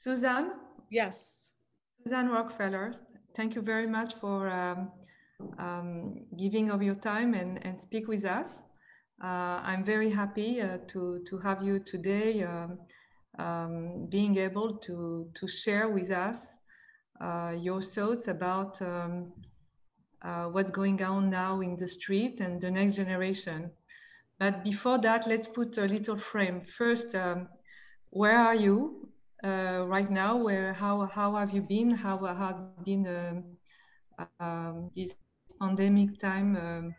Susan? Yes. Suzanne Rockefeller, thank you very much for um, um, giving of your time and, and speak with us. Uh, I'm very happy uh, to, to have you today um, um, being able to, to share with us uh, your thoughts about um, uh, what's going on now in the street and the next generation. But before that, let's put a little frame. First, um, where are you uh, right now? Where how how have you been? How has been um, um, this pandemic time? Um,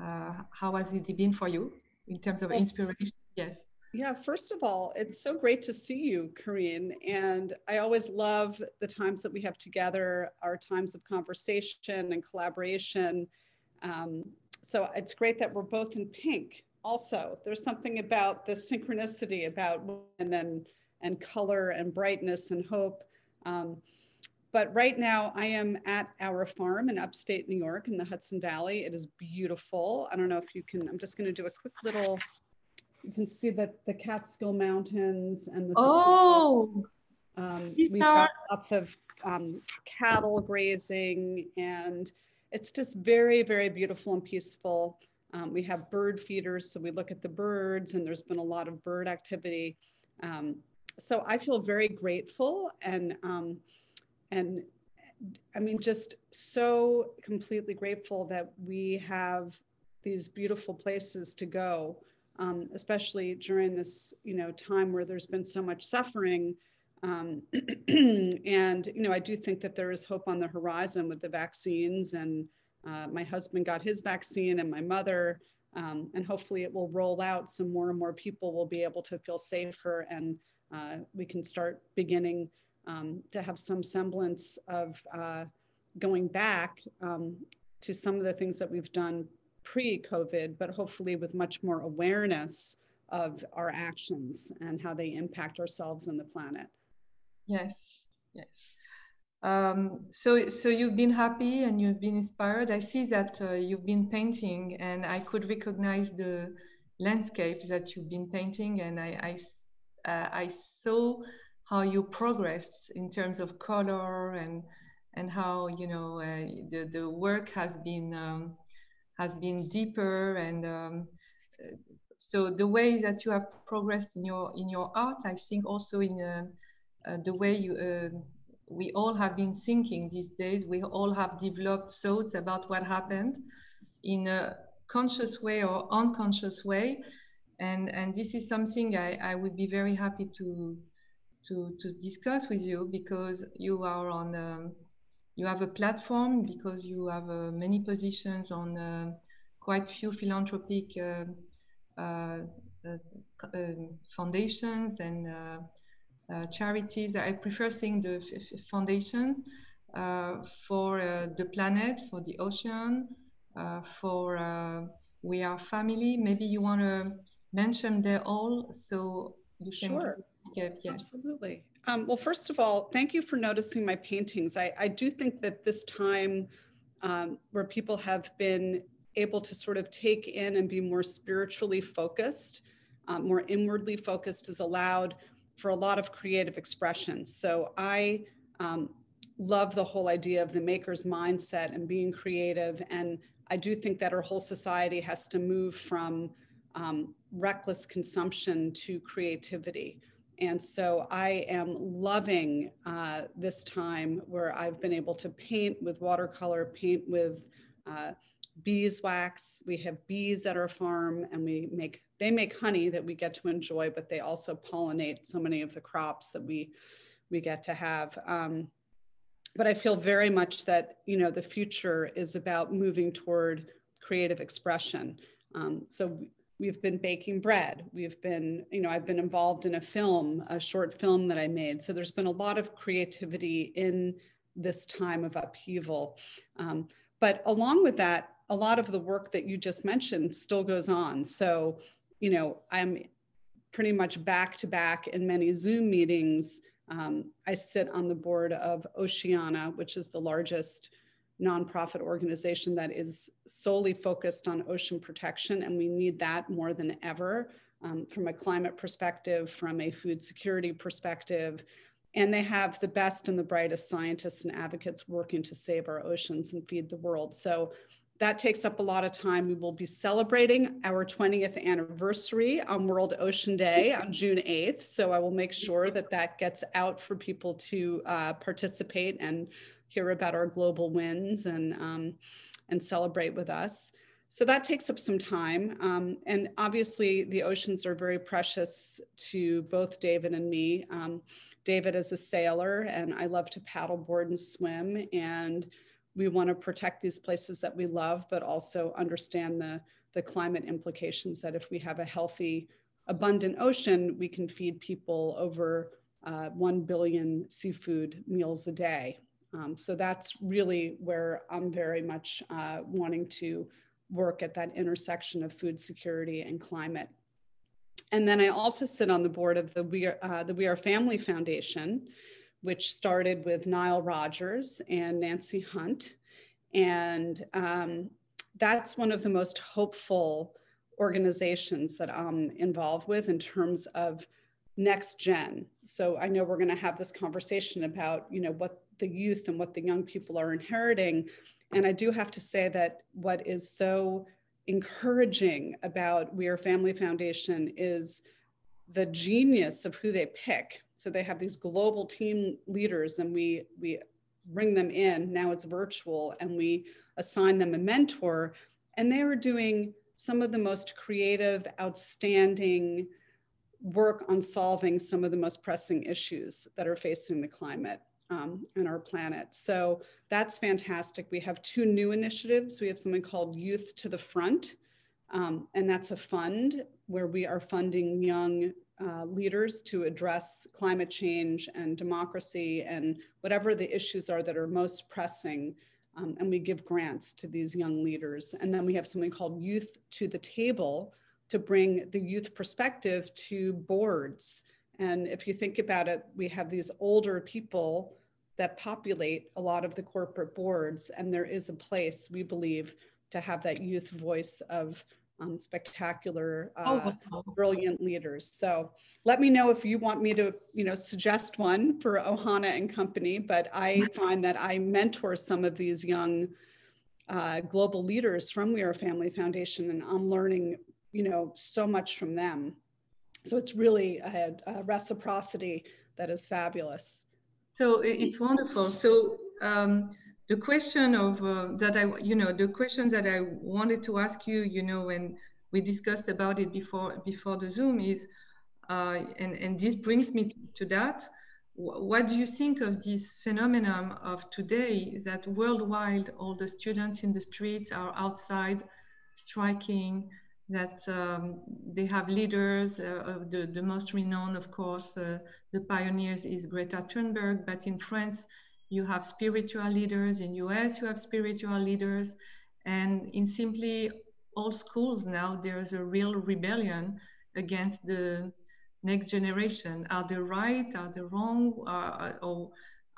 uh, how has it been for you in terms of inspiration? Yes. Yeah, first of all, it's so great to see you, Karine. And I always love the times that we have together, our times of conversation and collaboration. Um, so it's great that we're both in pink. Also, there's something about the synchronicity about women and, and color and brightness and hope. Um, but right now, I am at our farm in upstate New York in the Hudson Valley. It is beautiful. I don't know if you can, I'm just going to do a quick little you can see that the Catskill Mountains and the oh, um, we've got lots of um, cattle grazing, and it's just very, very beautiful and peaceful. Um, we have bird feeders, so we look at the birds, and there's been a lot of bird activity. Um, so I feel very grateful and um, and I mean just so completely grateful that we have these beautiful places to go um, especially during this you know time where there's been so much suffering. Um, and you know, I do think that there is hope on the horizon with the vaccines. And uh, my husband got his vaccine, and my mother. Um, and hopefully, it will roll out. So more and more people will be able to feel safer, and uh, we can start beginning um, to have some semblance of uh, going back um, to some of the things that we've done pre-COVID, but hopefully with much more awareness of our actions and how they impact ourselves and the planet. Yes, yes. Um, so, so you've been happy and you've been inspired. I see that uh, you've been painting, and I could recognize the landscapes that you've been painting, and I, I, uh, I saw how you progressed in terms of color and and how you know uh, the the work has been um, has been deeper and um, so the way that you have progressed in your in your art i think also in uh, uh, the way you uh, we all have been thinking these days we all have developed thoughts about what happened in a conscious way or unconscious way and and this is something i i would be very happy to to to discuss with you because you are on um, you have a platform because you have uh, many positions on uh, quite few philanthropic uh, uh, uh, foundations and charities. I prefer seeing the foundations for the planet, for the ocean, for We Are Family. Maybe you want to mention them all so you can sure. Give, yes. Absolutely. Um, well, first of all, thank you for noticing my paintings. I, I do think that this time um, where people have been able to sort of take in and be more spiritually focused, um, more inwardly focused, is allowed for a lot of creative expression. So I um, love the whole idea of the maker's mindset and being creative. And I do think that our whole society has to move from um, reckless consumption to creativity. And so I am loving uh, this time where I've been able to paint with watercolor, paint with uh, beeswax. We have bees at our farm and we make, they make honey that we get to enjoy, but they also pollinate so many of the crops that we, we get to have. Um, but I feel very much that, you know, the future is about moving toward creative expression. Um, so we've been baking bread. We've been you know i've been involved in a film a short film that i made. So there's been a lot of creativity in this time of upheaval. Um, but along with that a lot of the work that you just mentioned still goes on. So you know i'm pretty much back to back in many zoom meetings. Um, i sit on the board of oceana which is the largest nonprofit organization that is solely focused on ocean protection, and we need that more than ever um, from a climate perspective, from a food security perspective. and they have the best and the brightest scientists and advocates working to save our oceans and feed the world. So that takes up a lot of time. We will be celebrating our 20th anniversary on World Ocean Day on June 8th. So I will make sure that that gets out for people to uh, participate and hear about our global wins and, um, and celebrate with us. So that takes up some time. Um, and obviously, the oceans are very precious to both David and me. Um, David is a sailor, and I love to paddleboard and swim. And we want to protect these places that we love, but also understand the, the climate implications that if we have a healthy, abundant ocean, we can feed people over uh, 1 billion seafood meals a day. Um, so that's really where I'm very much uh, wanting to work at that intersection of food security and climate. And then I also sit on the board of the We Are, uh, the we Are Family Foundation, which started with Nile Rodgers and Nancy Hunt. And um, that's one of the most hopeful organizations that I'm involved with in terms of next gen. So I know we're going to have this conversation about, you know, what the youth and what the young people are inheriting. And I do have to say that what is so encouraging about We Are Family Foundation is the genius of who they pick. So they have these global team leaders and we we bring them in. Now it's virtual and we assign them a mentor and they are doing some of the most creative, outstanding work on solving some of the most pressing issues that are facing the climate um, and our planet. So that's fantastic. We have two new initiatives. We have something called Youth to the Front, um, and that's a fund where we are funding young uh, leaders to address climate change and democracy and whatever the issues are that are most pressing. Um, and we give grants to these young leaders. And then we have something called Youth to the Table to bring the youth perspective to boards. And if you think about it, we have these older people that populate a lot of the corporate boards, and there is a place, we believe, to have that youth voice of um, spectacular, oh, uh, oh, wow. brilliant leaders. So let me know if you want me to, you know, suggest one for Ohana and company. But I find that I mentor some of these young uh, global leaders from We Are Family Foundation, and I'm learning, you know, so much from them. So it's really a, a reciprocity that is fabulous. So it's wonderful. So um, the question of uh, that I, you know, the questions that I wanted to ask you, you know, when we discussed about it before before the Zoom is, uh, and and this brings me to that. What do you think of this phenomenon of today that worldwide all the students in the streets are outside striking, that um, they have leaders, uh, the, the most renowned, of course, uh, the pioneers is Greta Thunberg, but in France, you have spiritual leaders. In us you have spiritual leaders. And in simply all schools now there's a real rebellion against the next generation. Are they right? Are they wrong? Uh, or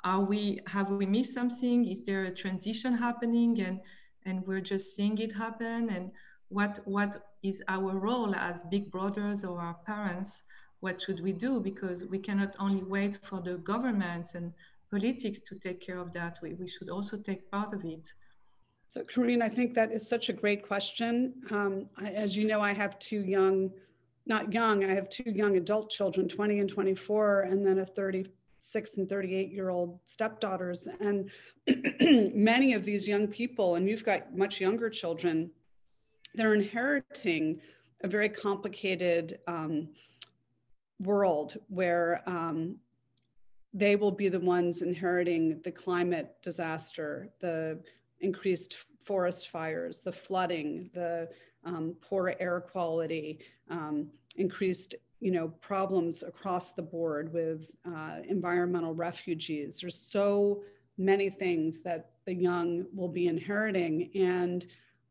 are we have we missed something? Is there a transition happening? And and we're just seeing it happen. And what what is our role as big brothers or our parents what should we do because we cannot only wait for the governments and politics to take care of that. We, we should also take part of it. So, Karine, I think that is such a great question. Um, I, as you know, I have two young, not young, I have two young adult children, 20 and 24, and then a 36 and 38 year old stepdaughters. And many of these young people, and you've got much younger children, they're inheriting a very complicated um, world where um, they will be the ones inheriting the climate disaster, the increased forest fires, the flooding, the um, poor air quality, um, increased you know problems across the board with uh, environmental refugees. There's so many things that the young will be inheriting, and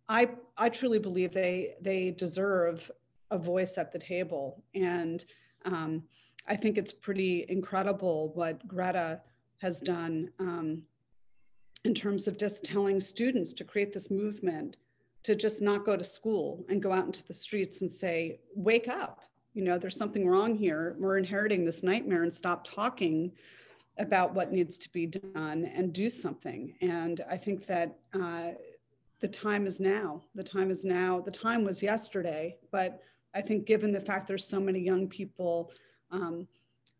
I I truly believe they they deserve a voice at the table and. Um, I think it's pretty incredible what Greta has done um, in terms of just telling students to create this movement to just not go to school and go out into the streets and say, wake up. You know, there's something wrong here. We're inheriting this nightmare and stop talking about what needs to be done and do something. And I think that uh, the time is now. The time is now. The time was yesterday, but I think given the fact there's so many young people um,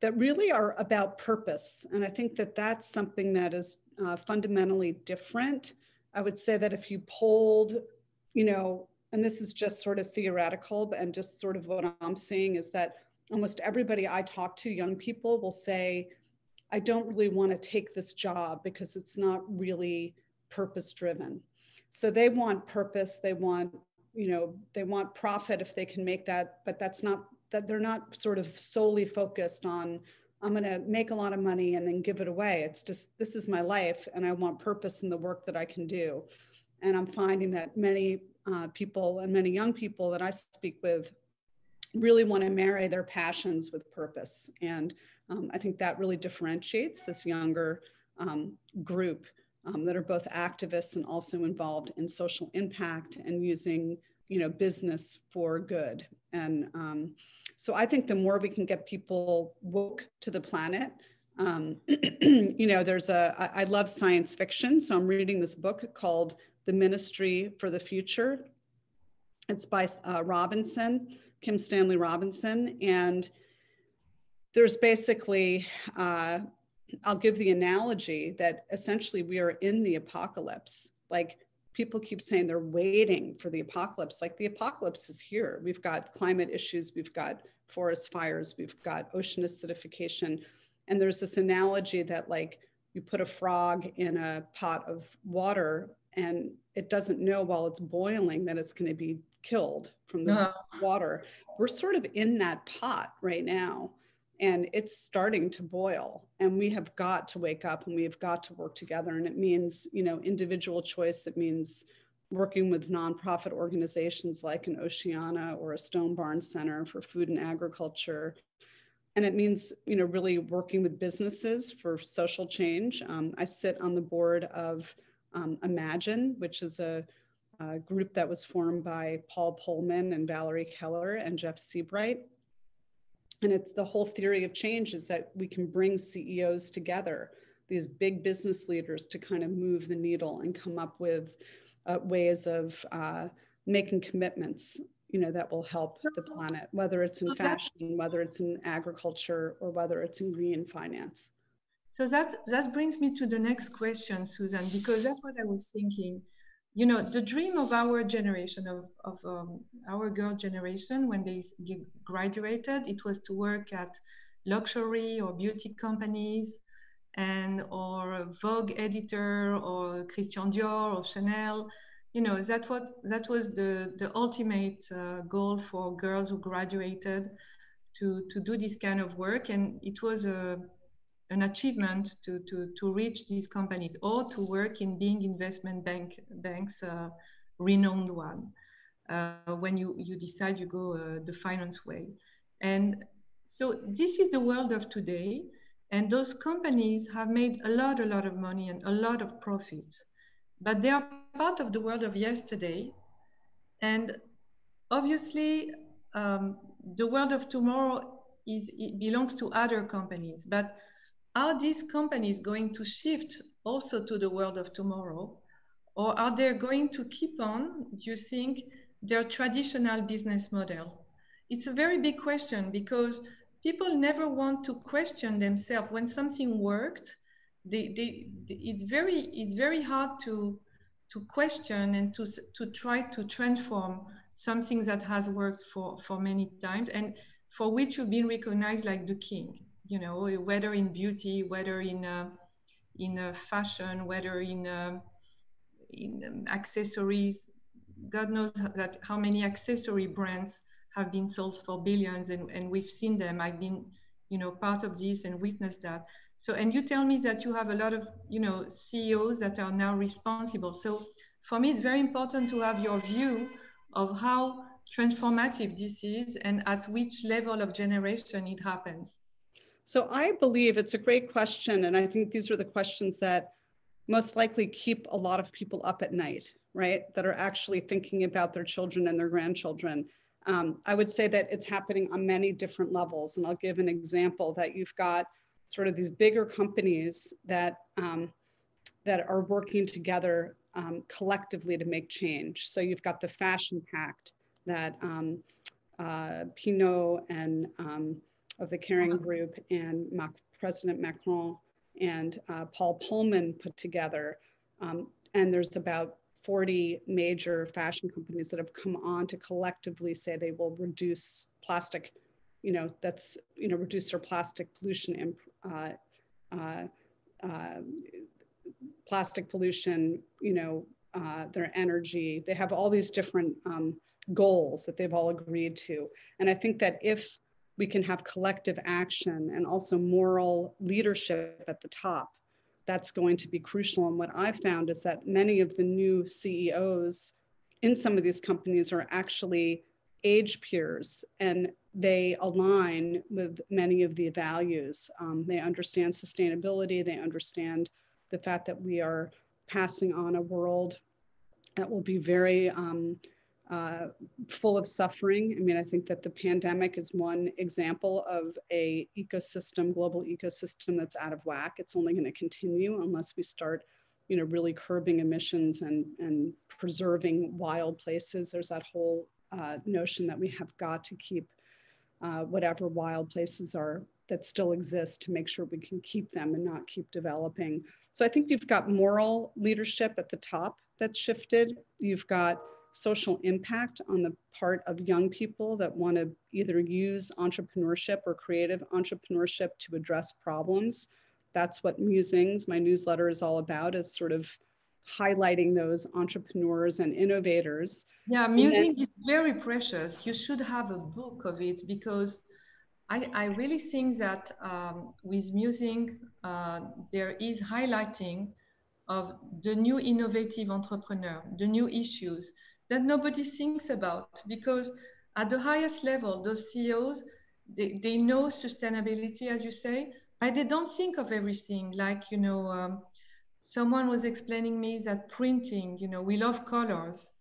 that really are about purpose, and I think that that's something that is uh, fundamentally different. I would say that if you polled, you know, and this is just sort of theoretical, but and just sort of what I'm seeing is that almost everybody I talk to, young people, will say, I don't really want to take this job because it's not really purpose driven. So they want purpose, they want, you know, they want profit if they can make that, but that's not that they're not sort of solely focused on I'm going to make a lot of money and then give it away. It's just this is my life and I want purpose in the work that I can do. And I'm finding that many uh, people and many young people that I speak with really want to marry their passions with purpose. And um, I think that really differentiates this younger um, group um, that are both activists and also involved in social impact and using you know business for good. And um, so I think the more we can get people woke to the planet, um, you know, there's a I, I love science fiction, so I'm reading this book called The Ministry for the Future. It's by uh, Robinson, Kim Stanley Robinson, and there's basically, uh, I'll give the analogy that essentially we are in the apocalypse. Like people keep saying they're waiting for the apocalypse. Like the apocalypse is here. We've got climate issues, we've got forest fires, we've got ocean acidification. And there's this analogy that, like, you put a frog in a pot of water and it doesn't know while it's boiling that it's going to be killed from the uh-huh. water. We're sort of in that pot right now and it's starting to boil and we have got to wake up and we have got to work together and it means you know individual choice it means working with nonprofit organizations like an oceana or a stone barn center for food and agriculture and it means you know really working with businesses for social change. Um, i sit on the board of um, imagine which is a, a group that was formed by paul Polman and valerie keller and jeff Seabright and it's the whole theory of change is that we can bring CEOs together, these big business leaders to kind of move the needle and come up with uh, ways of uh, making commitments you know that will help the planet whether it's in fashion whether it's in agriculture or whether it's in green finance. So that that brings me to the next question susan because that's what i was thinking you know the dream of our generation of, of um, our girl generation when they graduated it was to work at luxury or beauty companies and or vogue editor or christian dior or chanel. You know that what that was the the ultimate uh, goal for girls who graduated to to do this kind of work. And it was a an achievement to, to, to reach these companies or to work in being investment bank banks uh, renowned one uh, when you, you decide you go uh, the finance way. And so this is the world of today. And those companies have made a lot, a lot of money and a lot of profits. But they are part of the world of yesterday. And obviously, um, the world of tomorrow is, belongs to other companies. But are these companies going to shift also to the world of tomorrow? Or are they going to keep on, you think, their traditional business model? It's a very big question because people never want to question themselves. When something worked, they, they, it's, very, it's very hard to, to question and to, to try to transform something that has worked for, for many times and for which you've been recognized like the king you know, whether in beauty, whether in uh, in uh, fashion, whether in uh, in um, accessories. God knows that how many accessory brands have been sold for billions, and, and we've seen them. I've been, you know, part of this and witnessed that. So, and you tell me that you have a lot of, you know, CEOs that are now responsible. So, for me, it's very important to have your view of how transformative this is and at which level of generation it happens. So I believe it's a great question. And I think these are the questions that most likely keep a lot of people up at night, right? That are actually thinking about their children and their grandchildren. Um, I would say that it's happening on many different levels. And I'll give an example that you've got sort of these bigger companies that um, that are working together um, collectively to make change. So you've got the Fashion Pact that um, uh, Pinault and um, of the Kering Group and Mac President Macron and uh, Paul Polman put together. Um, and there's about 40 major fashion companies that have come on to collectively say they will reduce plastic, you know, that's, you know, reduce their plastic pollution uh, uh, uh, plastic pollution, you know, uh, their energy. They have all these different um, goals that they've all agreed to. And I think that if we can have collective action and also moral leadership at the top, that's going to be crucial. And what I've found is that many of the new CEOs in some of these companies are actually age peers and they align with many of the values. Um, they understand sustainability, they understand the fact that we are passing on a world that will be very um, uh, full of suffering. I mean, I think that the pandemic is one example of a ecosystem, global ecosystem that's out of whack. It's only going to continue unless we start, you know, really curbing emissions and and preserving wild places. There's that whole uh, notion that we have got to keep uh, whatever wild places are that still exist to make sure we can keep them and not keep developing. So I think you've got moral leadership at the top that's shifted. You've got social impact on the part of young people that want to either use entrepreneurship or creative entrepreneurship to address problems. That's what Musings, my newsletter, is all about, is sort of highlighting those entrepreneurs and innovators. Yeah, Musing is very precious. You should have a book of it because I, I really think that um, with Musing, uh, there is highlighting of the new innovative entrepreneur, the new issues that nobody thinks about because at the highest level, those CEOs, they, they know sustainability, as you say, but they don't think of everything. Like, you know, um, someone was explaining me that printing, you know, we love colors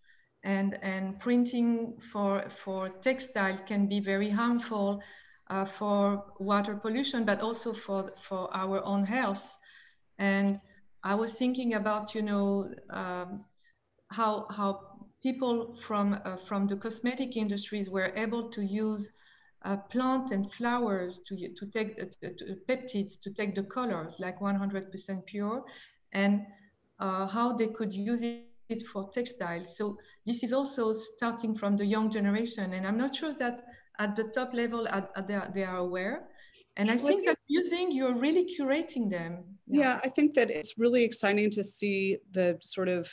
and, and printing for, for textile can be very harmful uh, for water pollution, but also for, for our own health. And I was thinking about, you know, um, how, how people from, uh, from the cosmetic industries were able to use uh, plant and flowers to, to take uh, to, peptides to take the colors like 100% pure and uh, how they could use it for textiles. So this is also starting from the young generation. And I'm not sure that at the top level at, at they, are, they are aware. And I think that using, you're really curating them. Yeah. yeah, I think that it's really exciting to see the sort of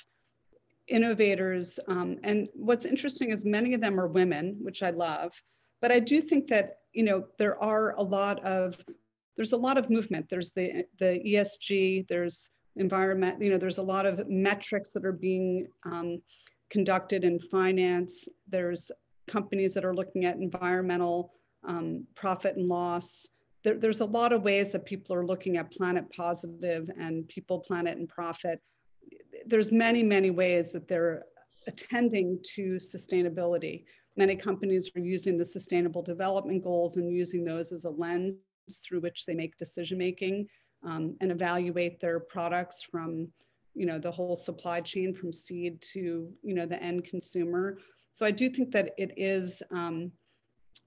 innovators. Um, and what's interesting is many of them are women, which I love. But I do think that you know there are a lot of there's a lot of movement. There's the the ESG. There's environment. You know, there's a lot of metrics that are being um, conducted in finance. There's companies that are looking at environmental um, profit and loss. There, there's a lot of ways that people are looking at planet positive and people, planet, and profit there's many, many ways that they're attending to sustainability. Many companies are using the sustainable development goals and using those as a lens through which they make decision making um, and evaluate their products from you know the whole supply chain from seed to you know the end consumer so i do think that it is um,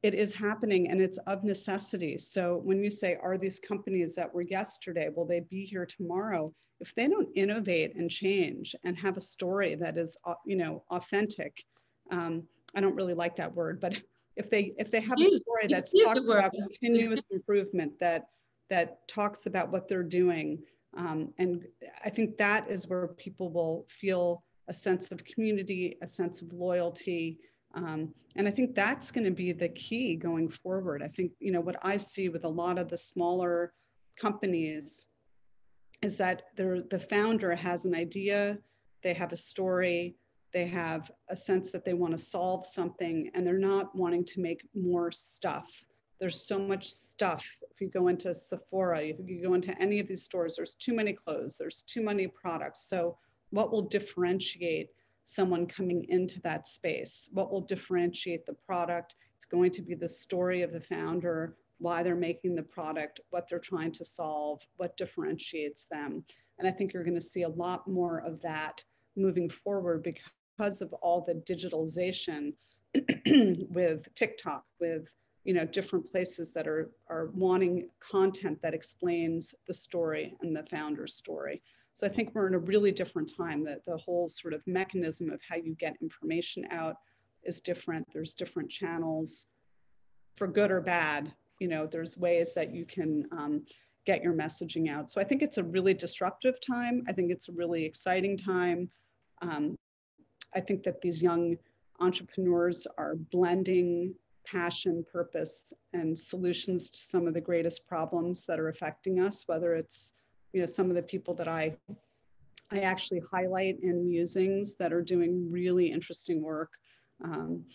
it is happening and it's of necessity. So when you say are these companies that were yesterday will they be here tomorrow? If they don't innovate and change and have a story that is you know authentic um, i don't really like that word but if they if they have a story that's talking about continuous improvement that that talks about what they're doing um, and i think that is where people will feel a sense of community a sense of loyalty um, and i think that's going to be the key going forward i think you know what i see with a lot of the smaller companies is that the founder has an idea, they have a story, they have a sense that they want to solve something, and they're not wanting to make more stuff. There's so much stuff. If you go into Sephora, if you go into any of these stores, there's too many clothes, there's too many products. So, what will differentiate someone coming into that space? What will differentiate the product? It's going to be the story of the founder, why they're making the product, what they're trying to solve, what differentiates them. And I think you're going to see a lot more of that moving forward because of all the digitalization with TikTok, with you know different places that are are wanting content that explains the story and the founder's story. So I think we're in a really different time that the whole sort of mechanism of how you get information out is different. There's different channels for good or bad. You know, there's ways that you can um, get your messaging out. So I think it's a really disruptive time. I think it's a really exciting time. Um, I think that these young entrepreneurs are blending passion, purpose, and solutions to some of the greatest problems that are affecting us, whether it's you know some of the people that I I actually highlight in musings that are doing really interesting work. Um,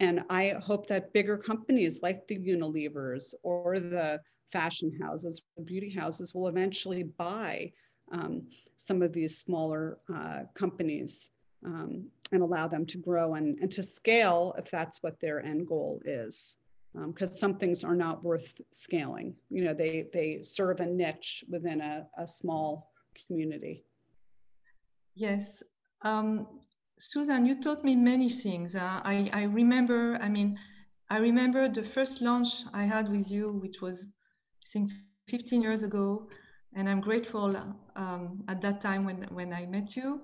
and I hope that bigger companies like the Unilevers or the fashion houses, the beauty houses will eventually buy um, some of these smaller uh, companies um, and allow them to grow and, and to scale if that's what their end goal is. Because um, some things are not worth scaling. You know, they, they serve a niche within a, a small community. Yes. Um, Susan, you taught me many things. Uh, I, I remember, I mean, I remember the first launch I had with you, which was, I think, 15 years ago. And I'm grateful um, at that time when, when I met you.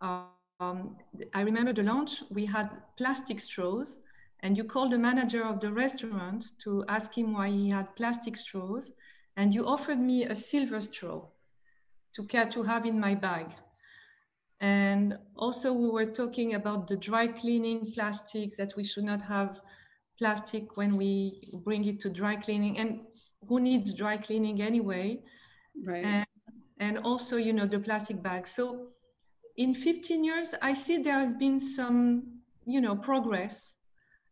Um, I remember the launch, we had plastic straws and you called the manager of the restaurant to ask him why he had plastic straws. And you offered me a silver straw to care to have in my bag. And also we were talking about the dry cleaning plastics that we should not have plastic when we bring it to dry cleaning and who needs dry cleaning anyway. Right. And, and also, you know, the plastic bag So in 15 years, I see there has been some, you know, progress,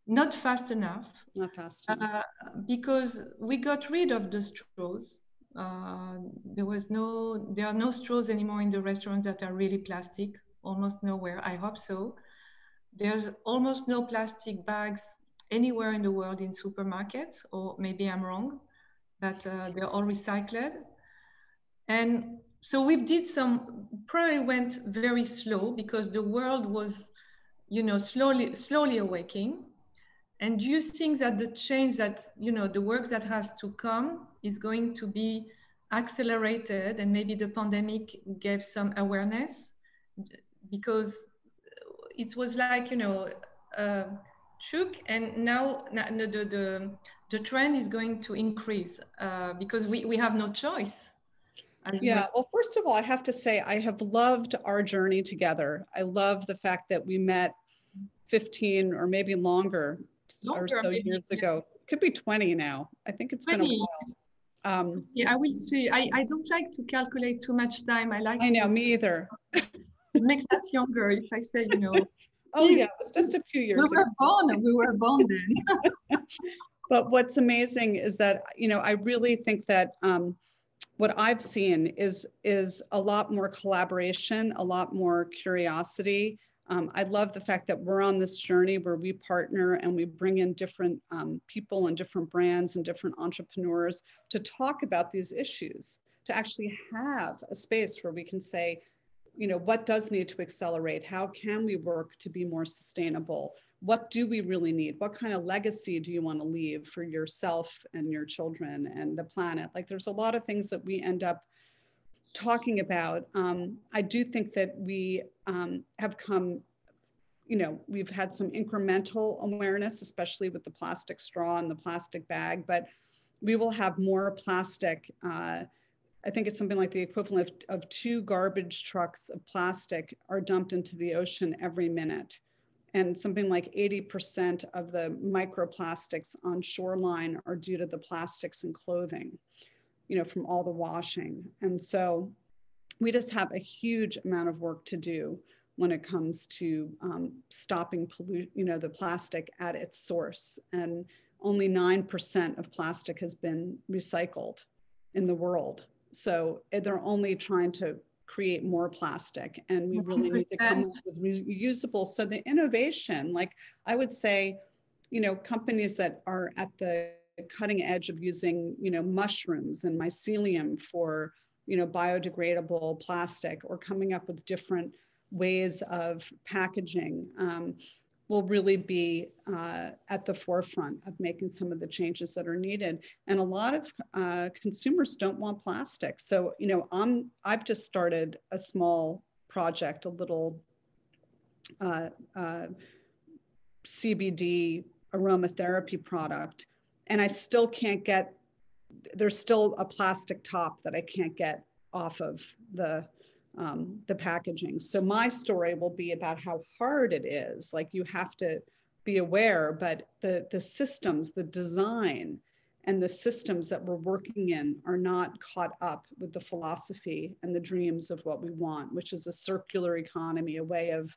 not fast enough. Not fast enough. Uh, because we got rid of the straws. Uh, there was no, there are no straws anymore in the restaurants that are really plastic, almost nowhere. I hope so. There's almost no plastic bags anywhere in the world in supermarkets, or maybe I'm wrong, but uh, they're all recycled. And so we did some probably went very slow because the world was you know slowly slowly awakening and do you think that the change that you know the work that has to come is going to be accelerated and maybe the pandemic gave some awareness because it was like you know uh, shook and now the, the, the trend is going to increase uh, because we, we have no choice yeah, well, first of all, I have to say I have loved our journey together. I love the fact that we met 15 or maybe longer, or so years ago. Could be 20 now. I think it's 20. been a while. Um, yeah, I will see. I, I don't like to calculate too much time. I like I know, to, me either. it makes us younger if I say, you know. oh, yeah, it was just a few years we were born, we were born then. but what's amazing is that, you know, I really think that um, what I've seen is is a lot more collaboration, a lot more curiosity. Um, I love the fact that we're on this journey where we partner and we bring in different um, people and different brands and different entrepreneurs to talk about these issues, to actually have a space where we can say, you know, what does need to accelerate? How can we work to be more sustainable? what do we really need? What kind of legacy do you want to leave for yourself and your children and the planet? Like, there's a lot of things that we end up talking about. Um, I do think that we um, have come, you know, we've had some incremental awareness, especially with the plastic straw and the plastic bag, but we will have more plastic. Uh, I think it's something like the equivalent of, of two garbage trucks of plastic are dumped into the ocean every minute and something like 80% of the microplastics on shoreline are due to the plastics in clothing, you know, from all the washing. And so we just have a huge amount of work to do when it comes to um, stopping pollute, you know, the plastic at its source. And only 9% of plastic has been recycled in the world. So eh, they're only trying to create more plastic and we really 100%. need to come up with reusable so the innovation like i would say you know companies that are at the cutting edge of using, you know, mushrooms and mycelium for, you know, biodegradable plastic or coming up with different ways of packaging um, will really be uh, at the forefront of making some of the changes that are needed. And a lot of uh, consumers don't want plastic. So, you know, I'm, I've just started a small project, a little uh, uh CBD aromatherapy product, and I still can't get, there's still a plastic top that I can't get off of the um, the packaging. So my story will be about how hard it is. Like you have to be aware, but the the systems, the design, and the systems that we're working in are not caught up with the philosophy and the dreams of what we want, which is a circular economy, a way of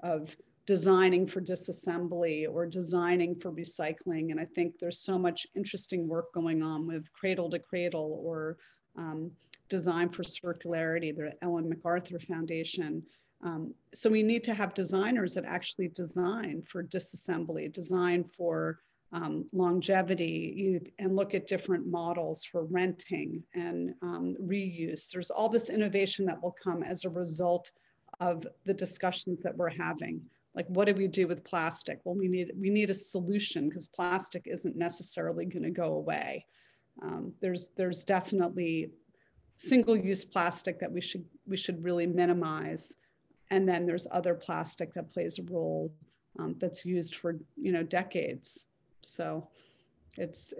of designing for disassembly or designing for recycling. And I think there's so much interesting work going on with cradle to cradle or um, design for circularity, the Ellen MacArthur Foundation. Um, so we need to have designers that actually design for disassembly, design for um, longevity, and look at different models for renting and um, reuse. There's all this innovation that will come as a result of the discussions that we're having like what do we do with plastic? Well we need we need a solution because plastic isn't necessarily going to go away. Um, there's there's definitely single use plastic that we should we should really minimize. And then there's other plastic that plays a role um, that's used for you know decades. So it's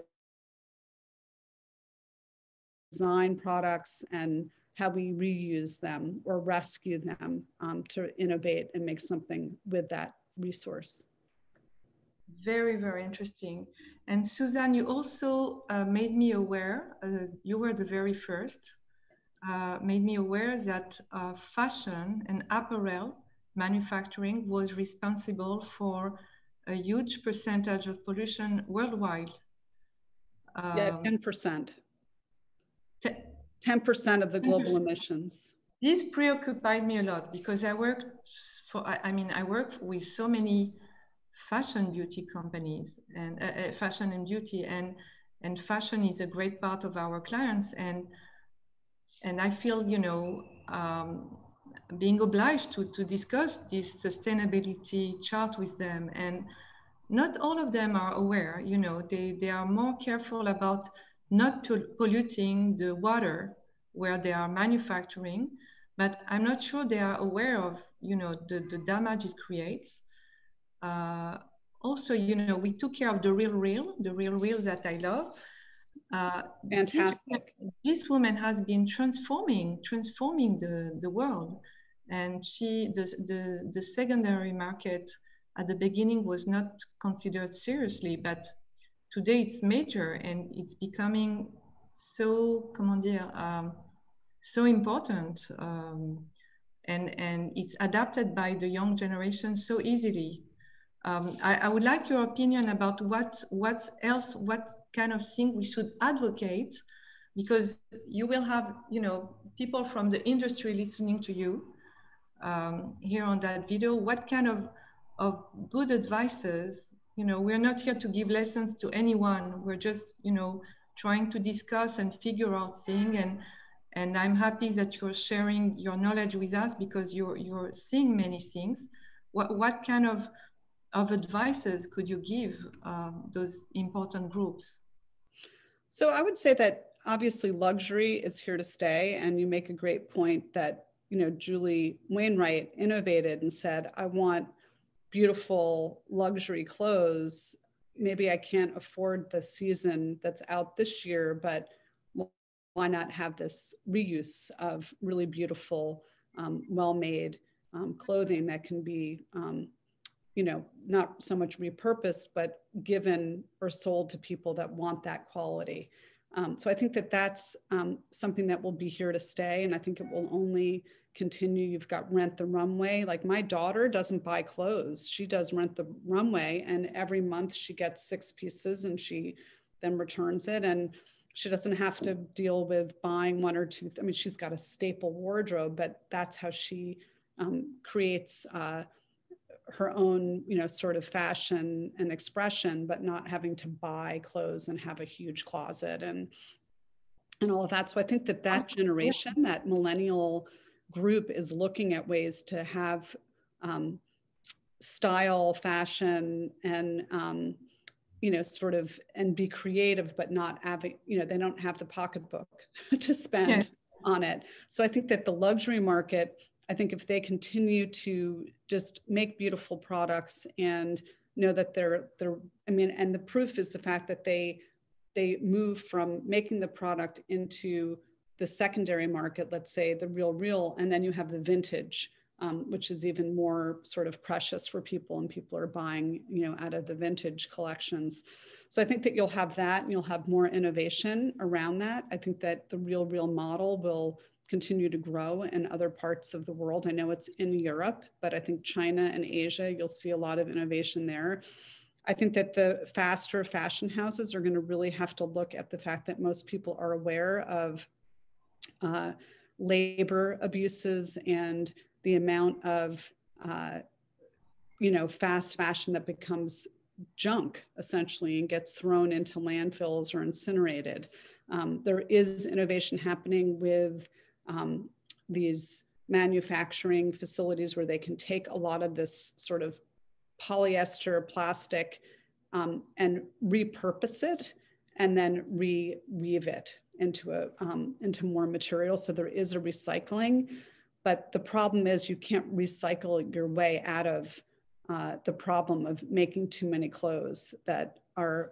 design products and how we reuse them or rescue them um, to innovate and make something with that resource. Very, very interesting. And Suzanne, you also uh, made me aware, uh, you were the very first, uh, made me aware that uh, fashion and apparel manufacturing was responsible for a huge percentage of pollution worldwide. yeah, 10%. Um, 10% of the global 10%. emissions. This preoccupied me a lot because I worked for, I mean, I work with so many fashion beauty companies and uh, uh, fashion and beauty and, and fashion is a great part of our clients. And, and I feel, you know, um, being obliged to, to discuss this sustainability chart with them. And not all of them are aware, you know, they, they are more careful about not polluting the water where they are manufacturing, but I'm not sure they are aware of, you know, the, the damage it creates. Uh, also, you know, we took care of the real real, the real real that I love. Uh, Fantastic. This, this, woman has been transforming, transforming the, the world. And she, the, the, the secondary market at the beginning was not considered seriously, but today it's major and it's becoming so comment dire um, so important um, and and it's adapted by the young generation so easily. Um, I, I, would like your opinion about what what else what kind of thing we should advocate because you will have you know people from the industry listening to you um, here on that video. What kind of of good advices you know we're not here to give lessons to anyone. We're just you know trying to discuss and figure out things. And and i'm happy that you're sharing your knowledge with us because you're you're seeing many things. What what kind of of advices could you give um, those important groups? So i would say that obviously luxury is here to stay. And you make a great point that you know julie wainwright innovated and said i want beautiful luxury clothes maybe i can't afford the season that's out this year but why not have this reuse of really beautiful um, well-made um, clothing that can be um, you know not so much repurposed but given or sold to people that want that quality. Um, so i think that that's um, something that will be here to stay and i think it will only continue. You've got rent the runway. Like my daughter doesn't buy clothes. She does rent the runway and every month she gets six pieces and she then returns it and she doesn't have to deal with buying one or two. I mean, she's got a staple wardrobe, but that's how she um, creates uh, her own, you know, sort of fashion and expression, but not having to buy clothes and have a huge closet and and all of that. So I think that that generation, that millennial group, is looking at ways to have um, style, fashion, and um, you know, sort of, and be creative, but not having, you know, they don't have the pocketbook to spend yeah. on it. So I think that the luxury market I think if they continue to just make beautiful products and know that they're they're I mean, and the proof is the fact that they they move from making the product into the secondary market, let's say the RealReal, and then you have the vintage, um, which is even more sort of precious for people, and people are buying, you know, out of the vintage collections. So I think that you'll have that, and you'll have more innovation around that. I think that the RealReal model will continue to grow in other parts of the world. I know it's in Europe, but I think China and Asia, you'll see a lot of innovation there. I think that the faster fashion houses are going to really have to look at the fact that most people are aware of uh, labor abuses and the amount of, uh, you know, fast fashion that becomes junk essentially and gets thrown into landfills or incinerated. Um, there is innovation happening with um, these manufacturing facilities where they can take a lot of this sort of polyester plastic um, and repurpose it and then re-weave it into a um, into more material so there is a recycling but the problem is you can't recycle your way out of uh, the problem of making too many clothes that are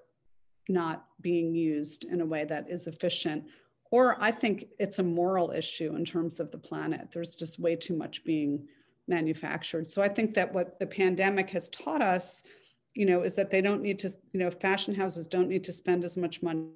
not being used in a way that is efficient or I think it's a moral issue in terms of the planet. There's just way too much being manufactured. So I think that what the pandemic has taught us, you know, is that they don't need to, you know, fashion houses don't need to spend as much money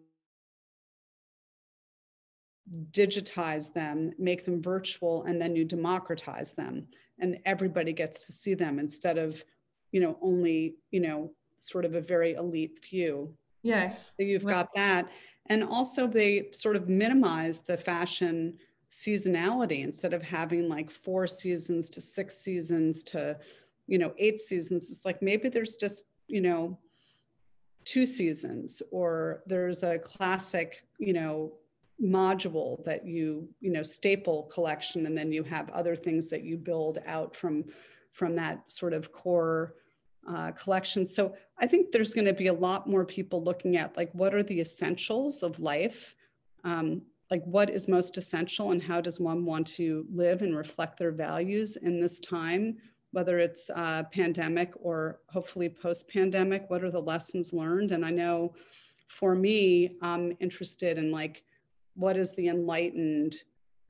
digitize them, make them virtual, and then you democratize them and everybody gets to see them instead of, you know, only, you know, sort of a very elite few. Yes. So you've got that. And also, they sort of minimize the fashion seasonality instead of having like four seasons to six seasons to, you know, eight seasons. It's like maybe there's just, you know, two seasons or there's a classic, you know, module that you you know staple collection and then you have other things that you build out from from that sort of core uh, collection. So I think there's going to be a lot more people looking at like what are the essentials of life, um, like what is most essential, and how does one want to live and reflect their values in this time, whether it's uh, pandemic or hopefully post-pandemic. What are the lessons learned? And I know for me, I'm interested in like what is the enlightened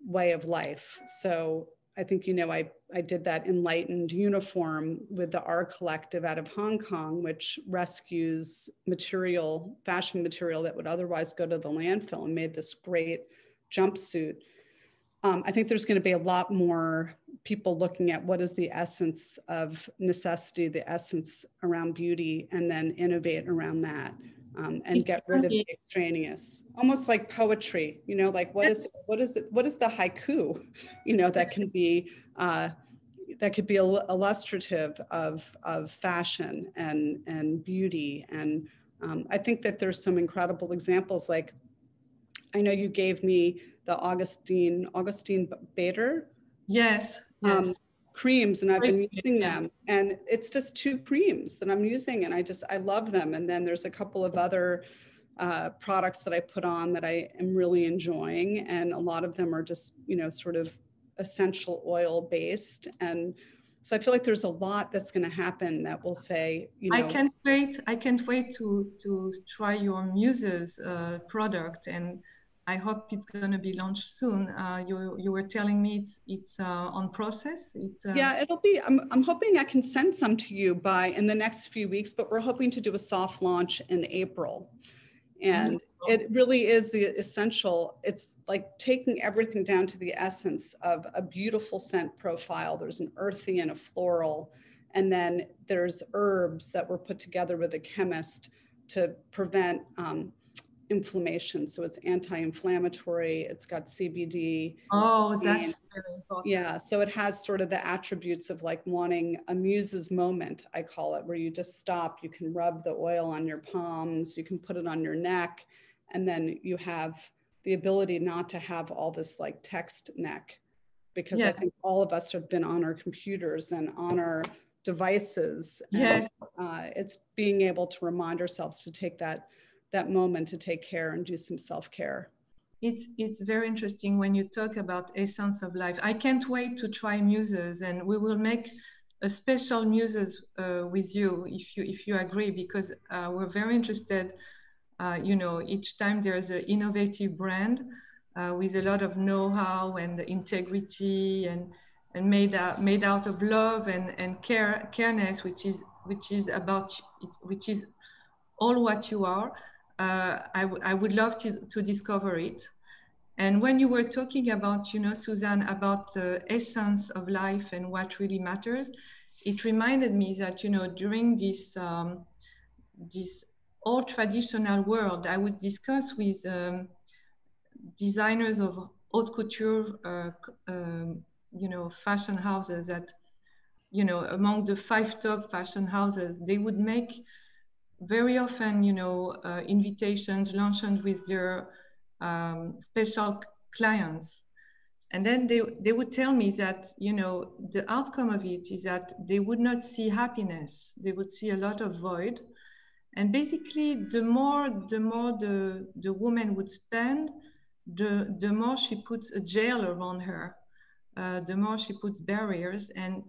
way of life. So I think you know I I did that enlightened uniform with the R Collective out of Hong Kong, which rescues material, fashion material that would otherwise go to the landfill, and made this great jumpsuit. Um, I think there's going to be a lot more people looking at what is the essence of necessity, the essence around beauty, and then innovate around that um, and get rid of the extraneous almost like poetry you know like what is what is it what is the haiku you know that can be uh, that could be illustrative of of fashion and and beauty. And um, i think that there's some incredible examples like i know you gave me the Augustinus Augustinus Bader yes, um, yes creams and I've been using them and it's just two creams that I'm using and I just I love them and then there's a couple of other uh, products that I put on that I am really enjoying and a lot of them are just you know sort of essential oil based and so I feel like there's a lot that's going to happen that will say you know I can't wait I can't wait to to try your muses uh, product and I hope it's going to be launched soon. Uh, you, you were telling me it's, it's uh, on process. It's, uh... Yeah, it'll be, I'm, I'm hoping I can send some to you by in the next few weeks, but we're hoping to do a soft launch in April. And mm-hmm. it really is the essential. It's like taking everything down to the essence of a beautiful scent profile. There's an earthy and a floral. And then there's herbs that were put together with a chemist to prevent um, inflammation. So it's anti-inflammatory. It's got CBD. Oh, that's yeah. So it has sort of the attributes of like wanting a muse's moment, I call it, where you just stop. You can rub the oil on your palms. You can put it on your neck, and then you have the ability not to have all this like text neck, because yeah. I think all of us have been on our computers and on our devices. Yeah. uh, it's being able to remind ourselves to take that that moment to take care and do some self-care. It's it's very interesting when you talk about essence of life. I can't wait to try muses, and we will make a special muses uh, with you if you if you agree, because uh, we're very interested. Uh, you know, each time there's an innovative brand uh, with a lot of know-how and integrity and and made out, made out of love and and care careness, which is which is about which is all what you are uh, I, I would love to, to discover it. And when you were talking about, you know, Suzanne, about the essence of life and what really matters, it reminded me that, you know, during this, um, this old traditional world, I would discuss with um, designers of haute couture, uh, um, you know, fashion houses that, you know, among the five top fashion houses, they would make very often, you know, uh, invitations, luncheons with their um, special clients. And then they, they would tell me that, you know, the outcome of it is that they would not see happiness. They would see a lot of void. And basically, the more the more the, the woman would spend, the, the more she puts a jail around her, uh, the more she puts barriers. And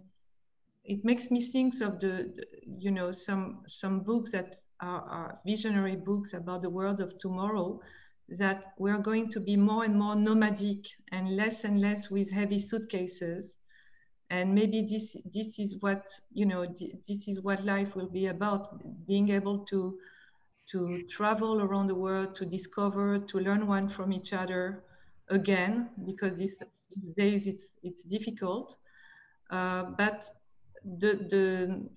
it makes me think of the, you know, some some books that are, are, visionary books about the world of tomorrow. That we're going to be more and more nomadic and less and less with heavy suitcases, and maybe this this is what you know. This is what life will be about: being able to to travel around the world, to discover, to learn one from each other again, because these, these days it's it's difficult. Uh, but the, the,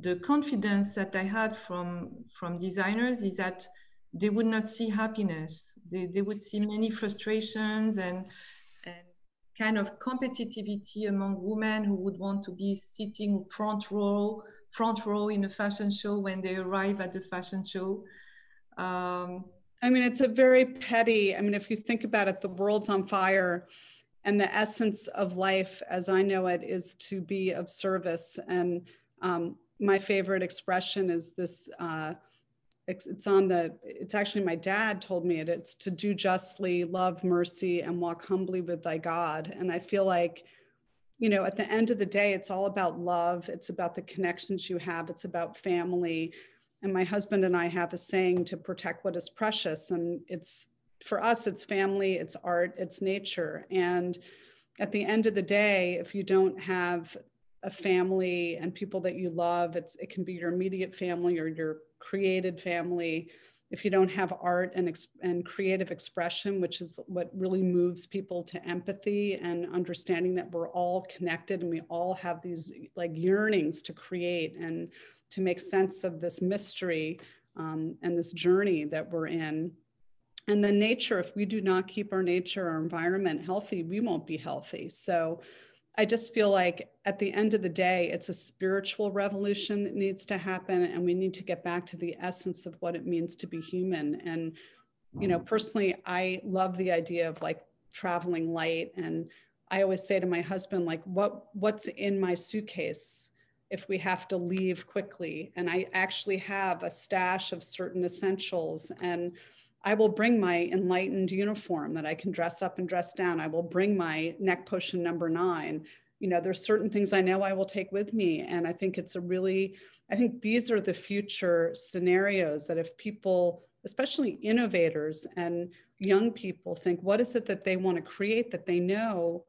the confidence that I had from, from designers is that they would not see happiness. They, they would see many frustrations and, and kind of competitivity among women who would want to be sitting front row, front row in a fashion show when they arrive at the fashion show. Um, I mean, it's a very petty. I mean, if you think about it, the world's on fire and the essence of life as i know it is to be of service. And um, my favorite expression is this uh, it's, it's on the it's actually my dad told me it it's to do justly love mercy and walk humbly with thy god. And i feel like you know at the end of the day it's all about love. It's about the connections you have. It's about family. And my husband and i have a saying to protect what is precious. And it's for us, it's family, it's art, it's nature. And at the end of the day, if you don't have a family and people that you love, it's it can be your immediate family or your created family. If you don't have art and, and creative expression, which is what really moves people to empathy and understanding that we're all connected and we all have these like yearnings to create and to make sense of this mystery um, and this journey that we're in and the nature if we do not keep our nature our environment healthy we won't be healthy. So i just feel like at the end of the day it's a spiritual revolution that needs to happen and we need to get back to the essence of what it means to be human. And you know personally i love the idea of like traveling light. And i always say to my husband like what what's in my suitcase if we have to leave quickly? And i actually have a stash of certain essentials. And I will bring my enlightened uniform that I can dress up and dress down. I will bring my neck potion number nine. You know, there's certain things I know I will take with me. And I think it's a really, I think these are the future scenarios that if people, especially innovators and young people, think, what is it that they want to create that they know,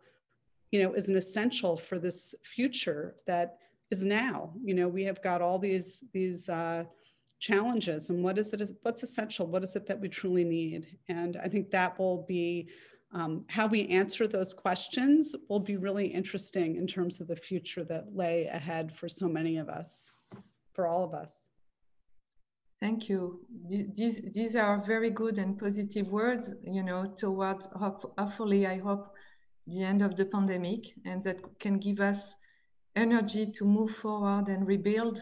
you know, is an essential for this future that is now? You know, we have got all these, these, uh, challenges and what is it what's essential? What is it that we truly need? And i think that will be um, how we answer those questions will be really interesting in terms of the future that lay ahead for so many of us for all of us. Thank you. These, these are very good and positive words, you know, towards hope, hopefully, I hope, the end of the pandemic and that can give us energy to move forward and rebuild,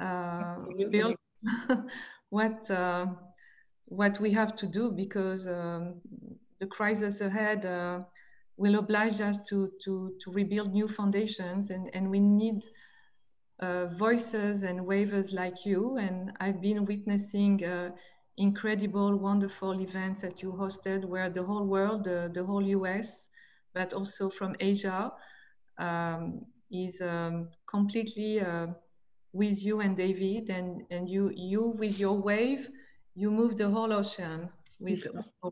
rebuild what, uh, what we have to do because um, the crisis ahead uh, will oblige us to, to, to rebuild new foundations and, and we need uh, voices and wavers like you. And I've been witnessing uh, incredible, wonderful events that you hosted where the whole world, the whole US, but also from Asia, um, is um, completely uh, with you and David. And, and you, you, with your wave, you move the whole ocean with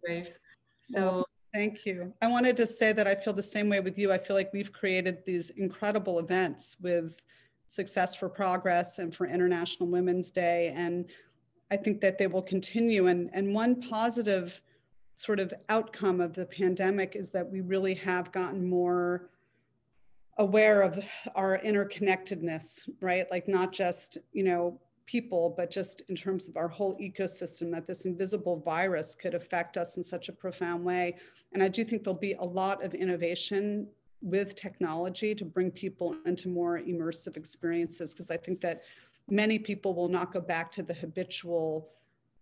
waves. So well, Thank you. I wanted to say that I feel the same way with you. I feel like we've created these incredible events with Success for Progress and for International Women's Day. And I think that they will continue. And, and one positive sort of outcome of the pandemic is that we really have gotten more aware of our interconnectedness, right? Like not just, you know, people, but just in terms of our whole ecosystem, that this invisible virus could affect us in such a profound way. And I do think there'll be a lot of innovation with technology to bring people into more immersive experiences because I think that many people will not go back to the habitual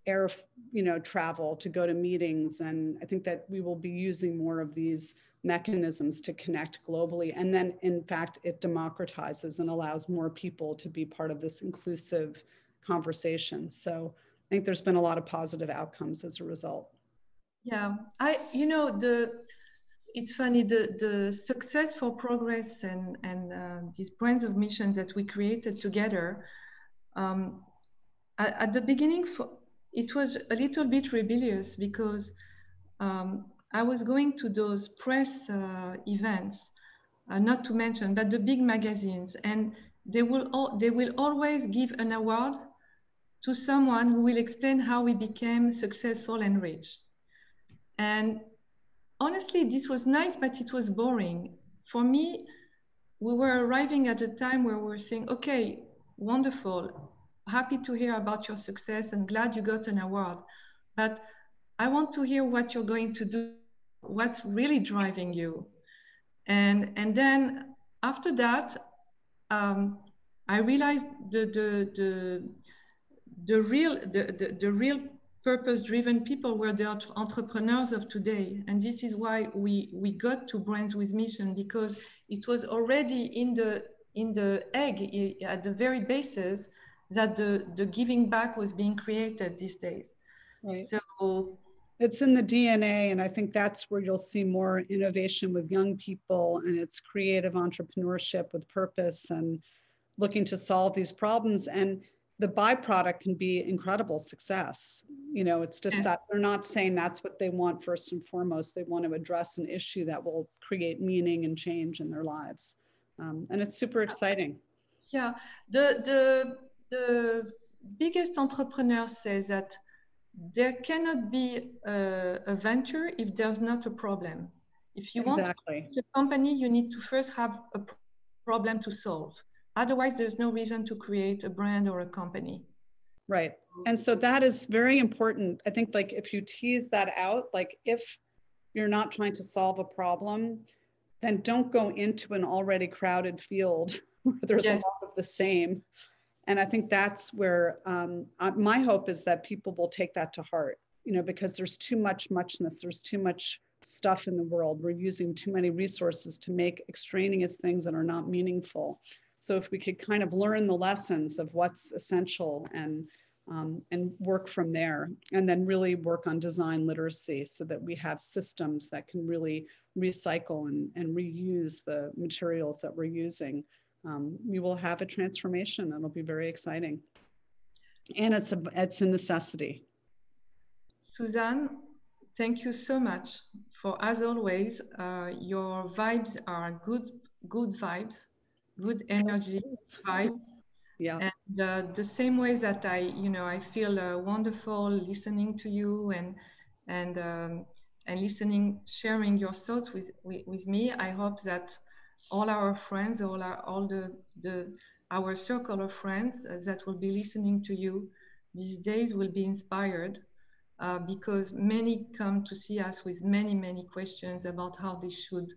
air you know travel to go to meetings and I think that we will be using more of these mechanisms to connect globally. And then in fact it democratizes and allows more people to be part of this inclusive conversation. So I think there's been a lot of positive outcomes as a result. Yeah I you know the it's funny the the success for progress and and uh, these brands of missions that we created together um, at, at, the beginning for, it was a little bit rebellious because um, I was going to those press uh, events, uh, not to mention, but the big magazines, and they will all, they will always give an award to someone who will explain how we became successful and rich. And honestly, this was nice, but it was boring. For me, we were arriving at a time where we were saying, okay, wonderful, happy to hear about your success and glad you got an award. But I want to hear what you're going to do, what's really driving you. And, and then after that, um, I realized the, the, the, the real, the, the, the real purpose driven people were the entrepreneurs of today. And this is why we we got to brands with mission because it was already in the in the egg at the very basis that the the giving back was being created these days. Right. So it's in the dna and i think that's where you'll see more innovation with young people and it's creative entrepreneurship with purpose and looking to solve these problems and the byproduct can be incredible success. You know, it's just that they're not saying that's what they want first and foremost. They want to address an issue that will create meaning and change in their lives. Um, and it's super exciting. Yeah, the, the, the biggest entrepreneur says that there cannot be a, a venture if there's not a problem. If you exactly. want a company, you need to first have a problem to solve. Otherwise, there's no reason to create a brand or a company. Right. And so that is very important. I think like if you tease that out, like if you're not trying to solve a problem, then don't go into an already crowded field where there's yes. a lot of the same. And I think that's where um, my hope is that people will take that to heart, you know, because there's too much muchness, there's too much stuff in the world. We're using too many resources to make extraneous things that are not meaningful. So if we could kind of learn the lessons of what's essential and um, and work from there, and then really work on design literacy so that we have systems that can really recycle and, and reuse the materials that we're using. Um, we will have a transformation. It'll be very exciting, and it's a it's a necessity. Suzanne, thank you so much for as always. Uh, your vibes are good good vibes good energy vibes yeah and uh, the same way that i you know i feel uh, wonderful listening to you and and um, and listening sharing your thoughts with, with, with me i hope that all our friends all our all the the our circle of friends uh, that will be listening to you these days will be inspired uh, because many come to see us with many, many questions about how they should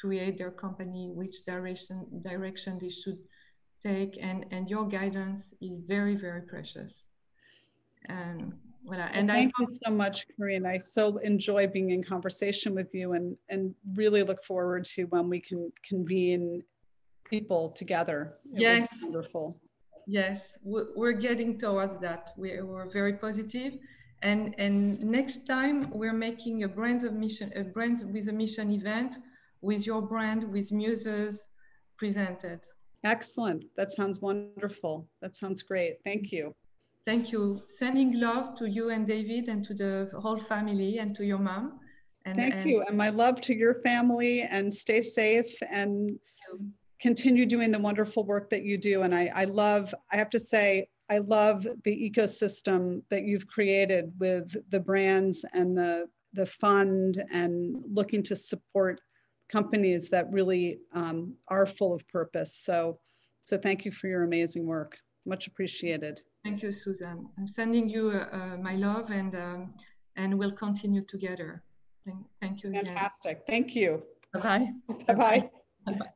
create their company, which direction direction they should take, and and your guidance is very, very precious. And voilà. And thank I, you so much, Karine. I so enjoy being in conversation with you, and and really look forward to when we can convene people together. It yes, wonderful. Yes, we're getting towards that. We're very positive and, and next time we're making a brands of mission, a brands with a mission event with your brand, with muses presented. Excellent. That sounds wonderful. That sounds great. Thank you. Thank you. Sending love to you and David and to the whole family and to your mom. And, Thank and you. And my love to your family and stay safe and continue doing the wonderful work that you do. And I, I love, I have to say, I love the ecosystem that you've created with the brands and the, the fund and looking to support companies that really um, are full of purpose. So, so thank you for your amazing work. Much appreciated. Thank you, Susan. I'm sending you uh, my love and, um, and we'll continue together. Thank, thank you. Fantastic. Again. Thank you. Bye-bye. Bye-bye. Bye-bye.